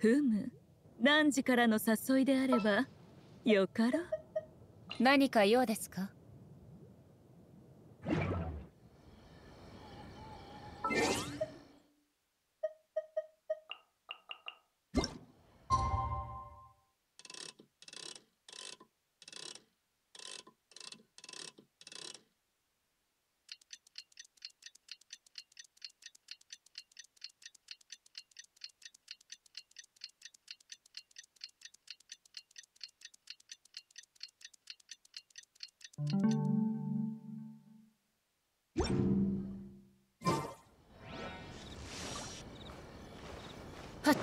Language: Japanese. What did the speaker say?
ふむ。何時からの誘いであればよかろう。何か用ですか？はっ